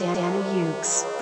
Danu Hughes.